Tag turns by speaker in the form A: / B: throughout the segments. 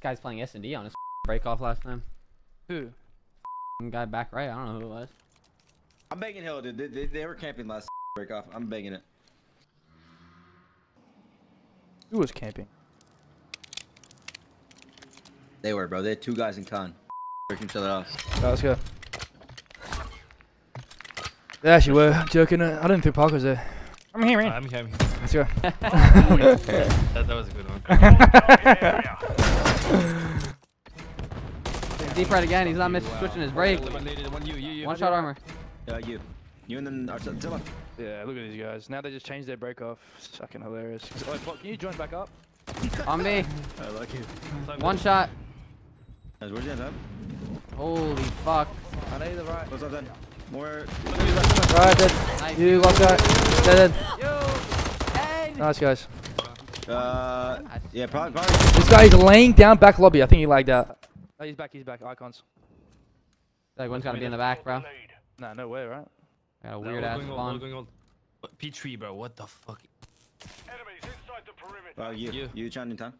A: This guy's playing S and D on his break off last time.
B: Who?
A: Some guy back right. I don't know who it was.
C: I'm begging Hill, dude. They, they, they were camping last break off. I'm begging it.
B: Who was camping?
C: They were, bro. They had two guys in con. Breaking each other off.
B: Right, let's go. They actually were joking. I didn't think Parker was there. I'm here, man.
D: I'm coming.
B: Let's go.
D: that, that was a good one.
A: Deep right again. He's not missing
D: Wow.
A: switching his break.
D: Eliminated one, you, you, you.
A: One shot armor.
C: Uh, you. You and then Artilla.
B: Yeah, look at these guys. Now they just changed their break off. It's fucking hilarious. Oh, Pop, can you join back up?
A: On me.
C: I like you.
A: One shot.
C: Where's the end up?
A: Holy fuck.
B: I know you're the right.
C: What's up then? More.
B: Right, dead.
A: Nice.
B: You lock that. Dead, dead.
A: Hey.
B: Nice, guys.
C: Uh, yeah, probably. probably.
B: This guy is laying down back lobby. I think he lagged out. Oh, he's back. He's back. Icons.
A: Like one's gotta be in the back, bro.
B: Nah, no way, right?
A: Got a weird
D: we're
A: ass
D: going old, we're
A: spawn.
D: going P3, bro. What the fuck?
E: Enemies inside the perimeter.
C: Well, you.
D: You.
C: You, Chan in time.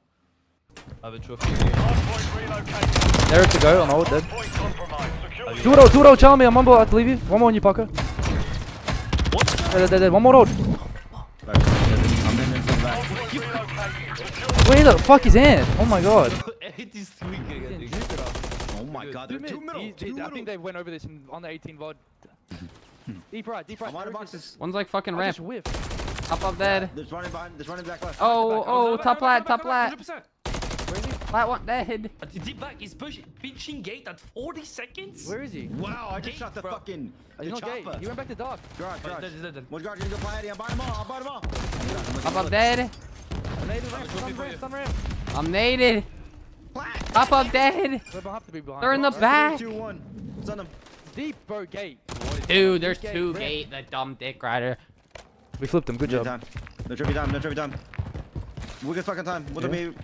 D: I have a trophy.
E: Hardpoint relocated.
B: There to go on all dead.
E: Point compromised. Secure the
B: Two roll, two roll, tell me. I'm on board. I believe you. One more on you, Parker.
D: What?
B: Dead, dead, dead, dead. One more road.
C: Right, I'm in there from the back.
E: point relocated. Secure
B: Where the fuck is in? Oh my god.
D: it is tweaking, I think.
C: Oh my god, they're two middle. Two
B: he- I think they went over this on the 18 VOD. Hmm. deep right, deep right.
C: I'm on the boxes.
A: One's like fucking
B: I
A: ramp. Up up dead.
C: There's running behind. There's running back left.
A: Oh, oh,
D: Back,
A: top
D: back,
A: lat,
D: back,
A: top
D: back,
A: lat.
D: 100%.
A: One dead.
D: Uh, Deep back, he's pushing, pinching gate at 40 seconds.
B: Where is he?
C: Wow, I just
D: Gate,
C: shot the
D: bro.
C: fucking.
B: He's
C: the
B: not gay.
C: chopper.
B: He went back to dark.
C: Garage, garage.
D: he's dead, he's dead.
C: One guard, you gonna go play Eddie. I'm buying them all. I'll buy them all.
A: Up up dead.
B: Native ramp,
D: trophy
B: stun
D: for
B: ramp,
D: you.
B: stun ramp.
A: I'm naded. Up up dead.
B: We're gonna have to be behind.
A: They're in the back.
C: Two, one. Stun them.
B: Deep, bro, gate.
A: Dude, there's
B: Gate,
A: two gate. The dumb dick rider.
B: We flipped him. Good
C: No
B: job.
C: time. No trophy time. No trophy time. We get fucking time. What
B: Yeah.
C: me?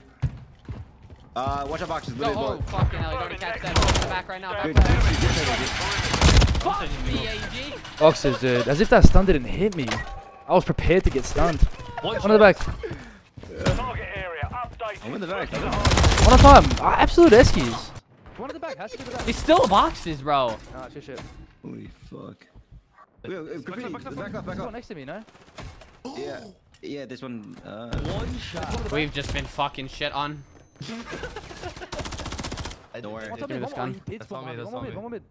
C: Uh, watch out boxes.
A: Go,
C: Literally
A: oh,
C: board.
A: fucking hell. You gotta catch that. Go back right now. Back
C: Good.
A: left.
C: Good play,
A: Fuck
B: Boxes, dude. As if that stun didn't hit me. I was prepared to get stunned.
D: One
B: One of the back.
E: target area. Update.
C: I'm in the back.
B: One at a time. Ah, absolute eskies. One at the back. Has to be the back.
A: He's still boxes, bro.
B: Ah, shit, shit.
C: Holy fuck. Wait, wait, graffiti.
D: back left,
C: Back left, back
B: He's got
C: left.
B: next to me, no?
C: Yeah. Yeah, this one. Uh,
D: One shot.
A: We've just been fucking shit on.
C: Don't worry.
B: One
A: Give
B: top
A: me
B: mid,
A: this
B: one more.
A: gun.
B: He hits
D: That's
B: one
D: not me,
B: more,
D: that's
B: one more
D: not
B: mid,
D: me.
B: one more mid.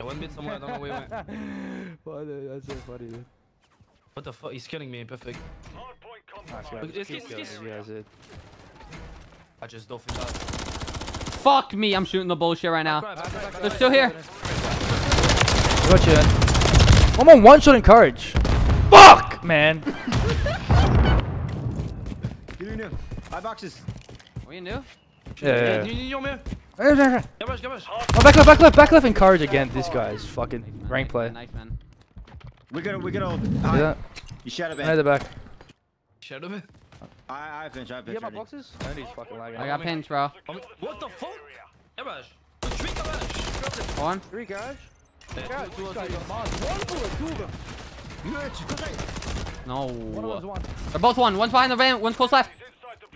D: I went mid somewhere, I don't know where he went.
B: What the- That's so funny, dude.
D: What the fuck? He's killing me, perfect.
E: Hardpoint
B: Nice,
E: compromised.
B: guys.
D: Yes, yes,
B: Keep
D: yes.
B: going, you guys did.
D: I just don't feel that.
A: Fuck me. I'm shooting the bullshit right now.
D: Back, back, back, back,
A: They're still here.
B: Got you. I'm on one shot in courage. Fuck, man.
C: Get in here. High boxes.
A: What you new?
B: Yeah.
D: Ni- ni- ni- ni-
B: Oh,
D: Garbage, garbage.
B: back left, back left, back left in courage again. This guy's fucking rank play.
A: Nice man.
C: We're gonna, we're gonna.
B: See
C: High. You shadow
B: I know the eh? back.
D: Shadow man. Eh?
C: I, I finish. I
B: You
C: finish.
B: get my boxes? I need fucking lagging.
A: I got pinch, bro.
D: Oh, What the fuck? Garbage. Three garbage.
A: One.
B: Three garage.
D: Yeah, two- two
B: This
D: or
B: guy
D: three.
B: got Mars. One bullet, two of them.
A: No.
B: One of them's one.
A: They're both one. One's behind the van. One's close left.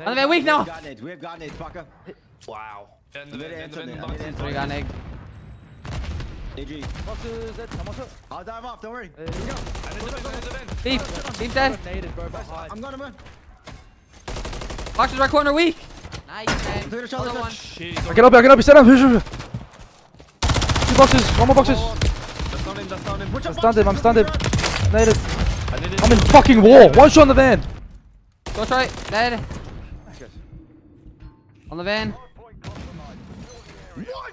E: Inside the
A: On the weak
C: We
A: now.
C: have got nades. We have got nades, fucker.
D: Wow. And the
C: I made
D: and
C: answer
D: the
C: it, I
D: box
C: made
D: is
C: answer
A: We got an egg.
C: AG.
B: Boxes, dead. I'm on top.
C: I'll dive off. Don't worry.
B: Uh, here go.
D: The vent, and then the vent.
A: Deep. Deep dead.
B: Naded, bro, behind.
C: I'm gonna man.
A: Boxes right corner weak. Nice man.
C: Take a shot,
A: Other
C: take a
A: one.
B: I get up, I get up, set up. Two boxes, one more boxes.
D: That's not him, that's not him.
B: I'm
C: out,
B: stunned him, I'm
C: boxes,
B: stunned him. Naded. I'm in fucking war. One shot on the van.
A: Go right. Dead. On the van.
C: One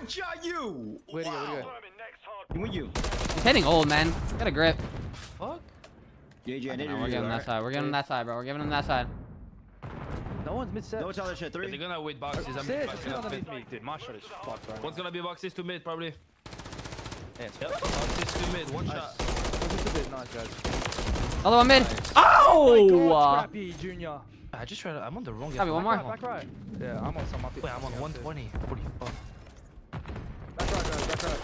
C: shot you.
B: Where do you go? Where do you go?
E: Confirming next
C: With you.
A: He's hitting old man. Got a grip.
D: Fuck.
C: JJ, I need
A: No,
C: to
A: we're giving him that side. We're giving him that side, bro. We're giving him that side.
B: No one's mid set.
C: No tell that shit.
D: They're
C: Three.
D: gonna wait boxes. I'm
B: Stairs,
D: back
B: just
D: in
B: sit
D: mid.
B: underneath me. Dude, my shot is fucked right
D: One's gonna be boxes to mid, probably.
B: Yes.
D: Yep. Boxes to mid, one shot.
B: Just a bit nice, guys.
A: Another one mid.
B: Oh!
A: Oh!
B: Scrappy, Junior.
D: I just tried. I'm on the wrong.
A: Scrappy, one more.
B: right, back right. Yeah, I'm on some
D: Wait, I'm on 120. Holy fuck.
B: Back right, guys, back right.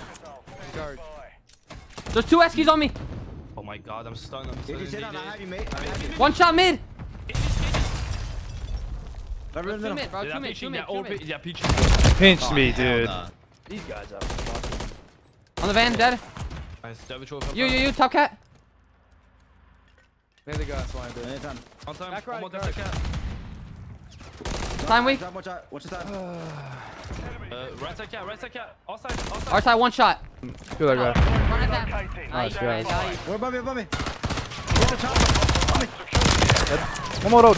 B: Garage.
A: There's two Eskies on me.
D: Oh my god, I'm stunned. I'm stunned.
C: sit down. I
D: indeed.
C: have you, mate. I have you.
A: One shot mid.
C: Right,
A: Bro,
C: right,
A: two mid, bro. Two mid, two mid, two mid.
D: yeah, peaching.
B: Pinched me,
C: Oh,
B: dude.
C: nah.
B: These guys are fucking.
A: On the van, dead.
D: Nice.
A: You, you, you, top cat.
B: They're the guys flying, dude.
C: Anytime.
D: On time.
B: Back
D: One
B: right,
D: more
B: guard.
D: cat.
A: Time weak.
C: Watch out. Watch the time.
D: Uh, right side cat, right side cat. Outside, outside.
A: Our side, one shot.
B: Feel that guy.
A: Run it down.
E: Locating.
A: Nice,
B: guys.
A: nice.
C: Where above me, above me. Get the chopper.
B: One more road.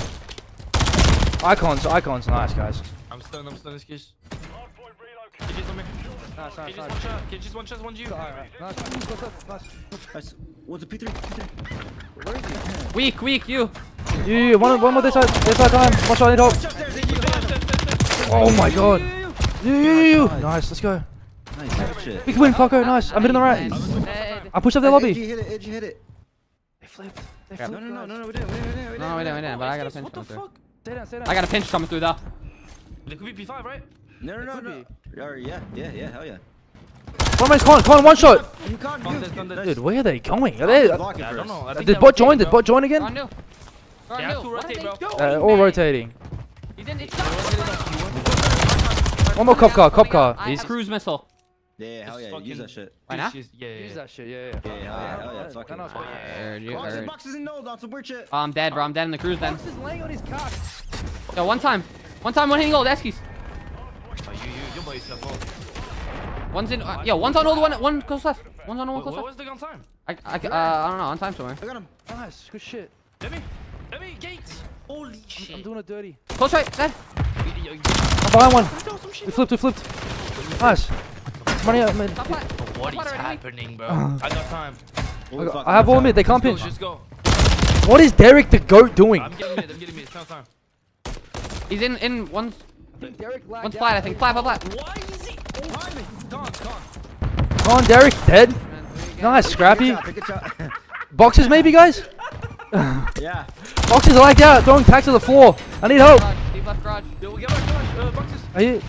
B: Icons, icons, nice guys.
D: I'm stunned, I'm stunned, excuse.
E: Hardpoint relocated.
D: KJ's on me.
B: Nice,
D: KJ's one shot, KJ's one shot, one you.
C: Nice. What's the P3? P3.
A: Weak, weak, you.
B: You, you, one, one more this side, this side time. Watch out, I need help. Oh my god. You, you, you, you. Nice, let's go.
C: Nice. Good shit.
B: We can win, Paco, nice. I'm hitting the right. I pushed up the
C: Edgy
B: lobby.
C: hit it. Edgy hit it.
B: They flipped. They
A: Yeah.
C: No, no, no, no, no. We didn't. We didn't. We didn't.
A: No, we didn't, we didn't, but I got a
D: Excuse,
A: pinch
D: What the
A: coming through.
D: fuck?
B: Stay down, stay down.
A: I got a pinch coming through though.
D: There could be P5, right?
C: No, no, no,
B: could
C: no. Or, yeah, yeah, yeah. Hell yeah.
B: One man's con, con, one shot.
C: You can't
D: Con this, con this.
B: Dude, where are they going? Are they? Uh,
D: Yeah, I don't know. I
B: did
D: they're
B: bot join?
D: rotating,
B: Did
D: bro.
B: bot join again?
A: on, new. On,
D: They have
A: new.
D: to
A: What are they doing,
B: Uh, all
A: man?
B: rotating.
A: He didn't.
B: One more cop car, cop car.
A: I
B: He's.
A: cruise missile.
C: Yeah, hell yeah. Use that shit.
A: Right now?
D: She's- Yeah, yeah,
B: Use
D: yeah.
B: that shit, yeah, yeah.
C: Yeah, hell yeah, hell yeah. Fucking.
B: That was-
A: Heard you,
C: Boxes, boxes and nose on some weird shit.
A: I'm dead, bro. I'm dead in the cruise then.
B: Box laying on his cock.
A: Yo, one time. One time, one hitting gold. Eskies. One's in. Uh, yo, one's on old one. One close left. One's on
D: Wait,
A: old close
D: What
A: left.
D: was the gun time?
A: I, I, uh, I don't know. On time somewhere.
C: I got him.
B: Nice, good shit.
D: Let me. Let me, Gates. Holy shit.
B: I'm doing it dirty.
A: Close right. Dead.
D: Yo, yo,
B: I'm behind one.
D: throw some shit.
B: We flipped, we flipped. Nice. Money out, man.
A: Top flat.
D: What
A: Top
D: is
A: flat already.
D: happening, bro? I got time.
B: I got- I have all
C: out.
B: mid, they can't
D: Let's
B: pinch.
D: just go.
B: What is Derek the GOAT doing?
D: I'm getting mid, I'm getting mid. It's not time.
A: He's in in one.
B: Derek
A: One's flat. I think. Flat, flat, flat.
D: Why is he behind me? Gone, gone.
B: Come on, Derek, dead. Nice, Scrappy.
C: Pick a shot, pick a shot.
B: Boxes maybe, guys?
C: Yeah.
B: Boxes are like out, throwing packs to the floor. I need help.
A: Garage. Deep left garage.
D: Yo, we get back garage. Uh, boxes.
B: Are you?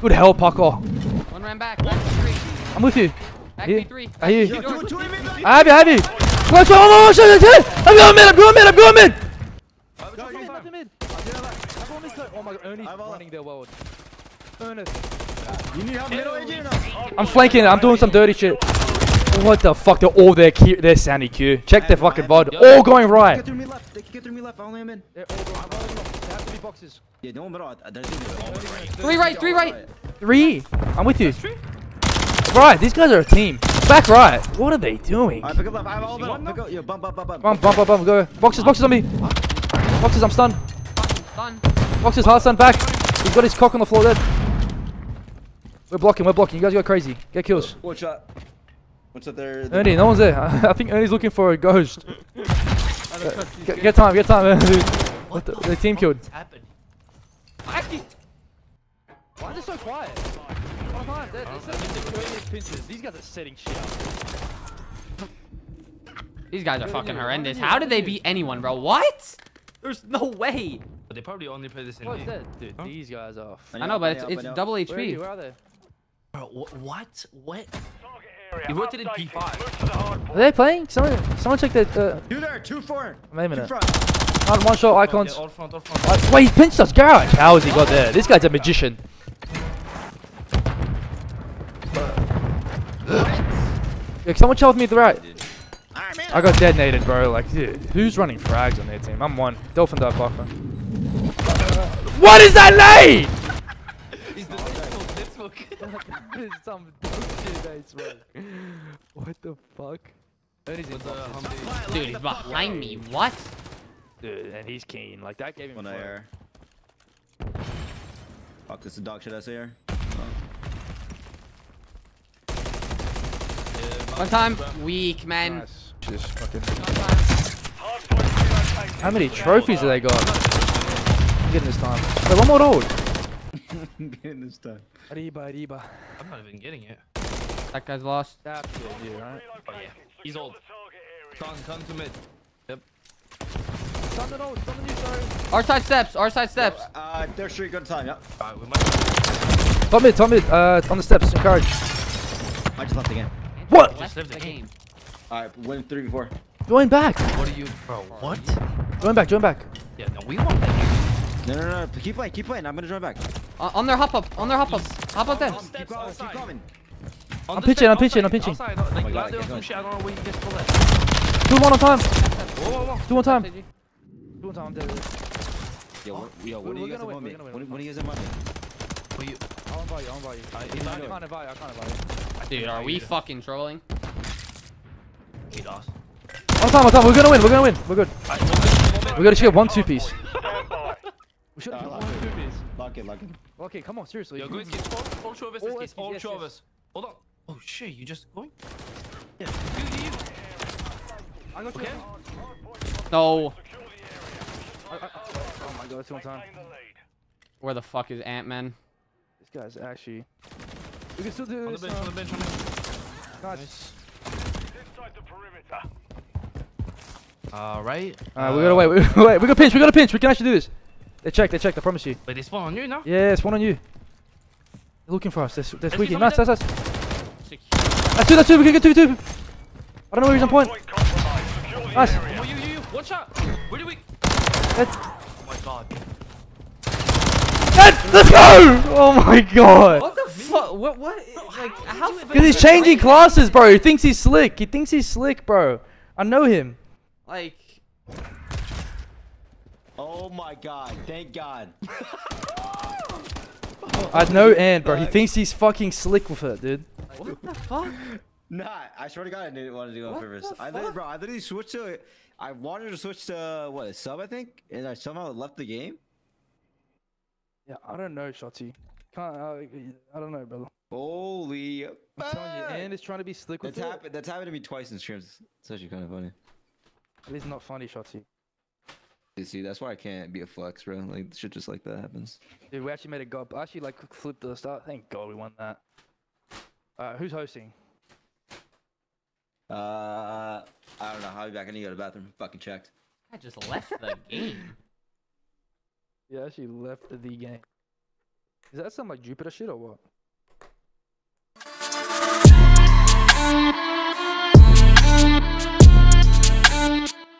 B: Good help, Paco.
A: One ran back. Back three.
B: I'm with you.
A: Back
B: Yeah.
A: B three.
B: Are you?
C: Yo, two, two in mid.
B: I have you, I have you. Close one, one more shot, that's it. I'm going mid, I'm going mid, I'm going mid.
D: Uh, we
C: Go,
D: took
C: you
D: some
C: got
D: time.
B: mid. Oh my god, Ernie's
C: Eyeball.
B: running there well. Ernest.
C: You need help middle AJ or?
B: I'm flanking, I'm doing some dirty shit. What the fuck? They're all there. Q- They're Sandy Q. Check their fucking VOD. All going right.
C: Get
B: right.
C: through me left. They can get through me left. I only am in.
B: They're all going They have to be boxes.
C: Yeah, no middle. I, I, I think
A: Three right. Three right.
B: Three. I'm with you. Right, these guys are a team. Back right. What are they doing?
C: Alright, pick up left. I have all middle. Pick up. Yo, bump, bump, bump, bump.
B: Bump, bump, bump, bump. Go. Boxes, boxes on me. Boxes, I'm stunned.
A: Done.
B: Boxes, hard stunned back. He's got his cock on the floor dead. We're blocking, we're blocking. You guys go crazy. Get kills.
C: Watch out. What's up there?
B: Ernie, no one's there. I think Ernie's looking for a ghost. Uh, Get, get time, get time. dude. What the, the team killed.
D: What's happening?
B: Why is it so quiet? These guys are setting shit up.
A: These guys are fucking horrendous.
B: good on you,
A: How
B: good
A: did they beat anyone, bro? What? There's no way.
D: But they probably only play this in
B: What's that? Dude,
D: Huh?
B: these guys are.
A: I know, but it's it's double
B: Where are
A: HP.
B: you? Where are they?
D: Bro, wh- what? What?
E: Target area.
D: You rotated
E: updated.
D: P5.
E: Move to the hard
B: Are they playing? Someone, someone check that. Uh,
C: Two there. Two four.
B: wait a
C: Two
B: minute.
C: front.
B: One, one shot, icons.
D: Okay, all front, all front.
B: Uh, wait, he pinched us. Garage. How has he got there? This guy's a magician. Yeah, someone chill with me at the right? I got detonated, bro. Like, dude, who's running frags on their team? I'm one. Dolphin Dark Parker. What is that lane?
D: He's the let's smoke, let's smoke.
B: Shit, bro. What the fuck? Ernie's
D: the
A: Dude, he's behind me. What?
B: Dude, and he's keen. Like, that gave him
C: One
B: flow.
C: air. Fuck, this is dog shit I say here.
A: One time. Weak, man.
B: Nice. Just fucking.
A: One time.
E: Hard point relocated.
B: How many trophies have they got? I'm getting this time. Wait, one more old.
C: Getting this time.
B: Arriba, arriba.
D: I'm not even getting it.
A: That guy's lost.
B: That's good, yeah, right?
D: Oh, yeah. He's old.
E: the target area.
D: Come, come to mid. Yep.
B: Something old, something new, sorry.
A: Our side steps. Our side steps.
C: Uh, they're straight good time, yep.
D: Alright, we might.
B: Top mid, top mid, uh, on the steps, encourage.
C: I just left again.
B: What?
A: I just
D: left
A: the
D: the game.
A: game.
C: Alright, win three before.
B: Join back.
D: What are you, bro? What?
B: Join back, join back.
D: Yeah, no, we want that.
C: No, no, no. Keep playing. Keep playing. I'm gonna join back.
A: On, on their hop up. On their hop up. Hop up then.
C: Keep going. Keep
D: outside.
C: coming.
B: I'm pitching, I'm pitching, I'm pitching.
D: Outside, like,
C: oh
D: my
C: God,
D: there or
C: keep
D: some shit. I don't know where you get to that.
B: Do one on time.
D: Whoa, whoa, whoa.
B: Do one time.
A: SAG.
B: Do one time. I'm dead.
C: Yo, what, yo, what
B: we're
C: you guys
B: gonna
C: have on
B: win,
C: me?
B: we're gonna win,
C: What
B: we're
C: you guys have on me?
D: Where you?
B: I'll invite you. I'll invite you.
D: I
B: I
D: uh,
B: can't invite you. I can't invite you.
A: Dude, are we fucking trolling?
D: He lost.
B: On time, on time. We're gonna win. We're gonna win. We're good.
D: Alright, one minute, one minute.
B: We gotta shield one two piece.
E: Stand by.
B: We should
C: Uh,
B: have
C: lock
B: one two piece.
C: Lock it, lock it.
B: Okay, come on, seriously.
D: Yo, go ahead, kids. All, all two of us,
B: All
D: let's kids.
B: Eskies,
D: All
B: yes,
D: two of us. Hold on. Oh shit, you just going? Yeah. You, you, you.
B: I got you.
A: No.
E: Secure the area.
B: I- I- Oh my god, it's one time.
E: Maintain the lead.
A: Where the fuck is Ant-Man?
B: This guy's actually. We can still do
D: On the bench, on the bench, on the bench.
B: Guys.
E: Inside the perimeter.
D: Alright.
B: Alright, we gotta wait. We, wait, we gotta pinch. We gotta pinch. We can actually do this. They checked. They checked. I promise you.
D: Wait, they spawn on you now?
B: Yeah, it's one on you. They're looking for us. They're, they're squeaking. Nice, nice, nice. That's two. That's two. We can get two, two. I don't know where he's on point.
E: Point compromised. Secure
B: Nice.
D: Oh, you, you, you. One shot. Where do we?
B: Dead.
D: Oh my god.
B: Dead. Let's go! Oh my god.
A: What the fuck? What? What? Like, how?
B: Because he's changing classes, bro. He thinks he's slick. He thinks he's slick, bro. I know him.
A: Like,
C: Oh my god. Thank god.
B: I know Ant, bro. He thinks he's fucking slick with it, dude.
A: what the fuck?
C: Nah, I swear to God, I didn't want to go
A: What
C: first.
A: the
C: I literally, bro, I literally switched to. I wanted to switch to what a sub, I think, and I somehow left the game.
B: Yeah, I don't know, Shotzzy. Can't. Uh, I don't know, brother.
C: Holy!
B: I'm telling you,
C: fuck!
B: Ant is trying to be slick with
C: That's
B: it.
C: happened. That's happened to me twice in streams. It's actually kind of funny.
B: It is not funny, Shotzzy.
C: You see, that's why I can't be a flex, bro. Like shit just like that happens.
B: Dude, we actually made a go. I actually like flipped the start. Thank God we won that. Uh, who's hosting?
C: Uh, I don't know. I'll be back. I need to go to the bathroom. Fucking checked.
A: I just left the game.
B: Yeah, actually left the game. Is that some like Jupiter shit or what?